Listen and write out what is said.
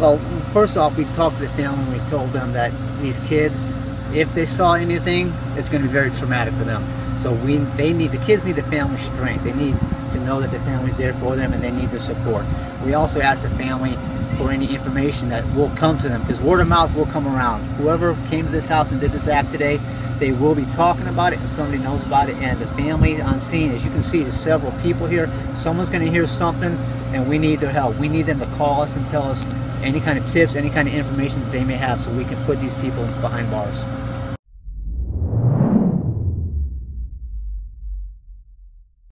Well, first off, we talked to the family and we told them that these kids, if they saw anything, it's going to be very traumatic for them. So we, they need the kids need the family strength. They need to know that the family's there for them and they need the support. We also asked the family for any information that will come to them because word of mouth will come around. Whoever came to this house and did this act today, they will be talking about it and somebody knows about it and the family on scene, as you can see, there's several people here. Someone's going to hear something and we need their help. We need them to call us and tell us any kind of tips, any kind of information that they may have so we can put these people behind bars.